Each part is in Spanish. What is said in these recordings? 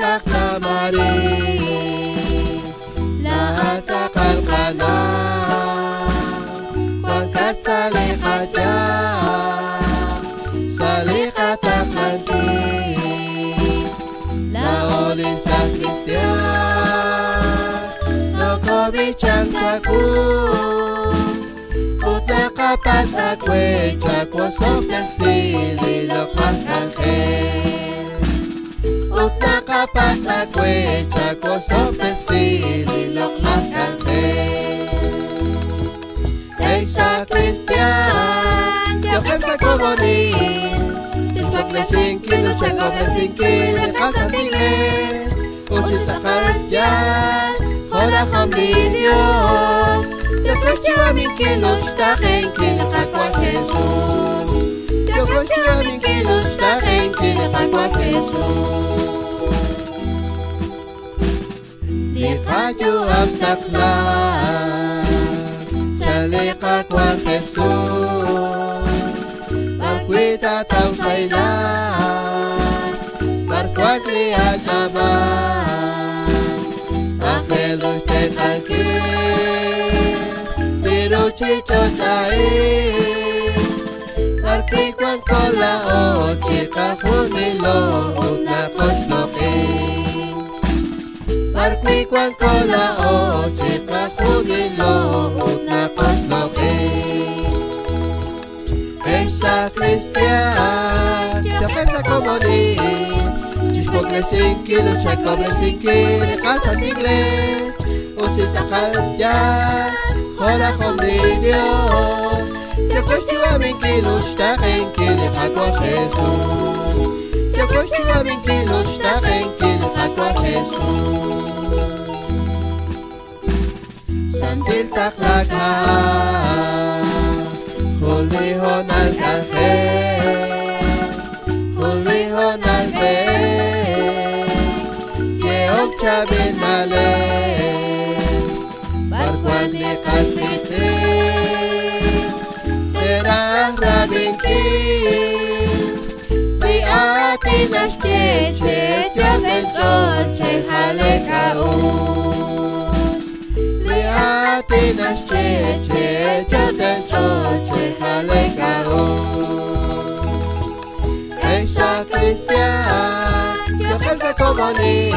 anak na marinig lahat sa kalkalan pagkat sa likat niya sa likat ang mantig laolin sa Utna kapat sa kwe Chakwa na sili Lokmak angel Hey sa Kristiyan Yokem sa komonin Chismok le singkin Chakwa le singkin Kasat ingles Uchis sa karjan Hola Dios Yo cochua min que los tajen que le am takla Chale paco a Jesús Barcuita tau sailan Barcuatli a chabar Ángel usted tranquil Pero Kwan kola o chika junilo Una kosloke Esa cristian Yo pensa como ni Chispocle sin kilo, checobre sin kilo, casa en inglés, ocho sacar ya, jola con Dios. Yo cocho a mi kilo, está en kilo, paco a Jesús. Yo cocho a mi kilo, está en kilo, paco a Jesús. Gentil Taklaka Holy Honal Gafe Holy Honal Gafe Yeok Chabin Male Barquan Likas Mitzi Terang Rabin Ki Priati Nashti Chit Yadel Chol Chehaleka ati nashtiche Yadel cholche halekaus Esa cristian, yo pienso como ni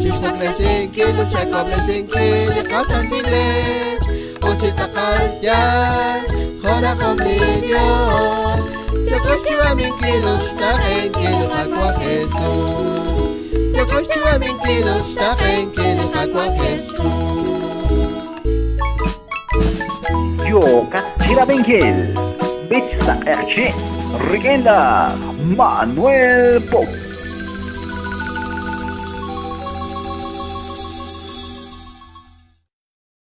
Chismo crecen que lucha cobre sin que le causan inglés Ocho sacar ya, jora con Dios Yo cocho a mi kilo, está en kilo, paco a Jesús. Yo cocho a mi kilo, está en kilo, paco a Jesús gioca, tira Benguel, Betsa Erce, Rigenda, Manuel Pop.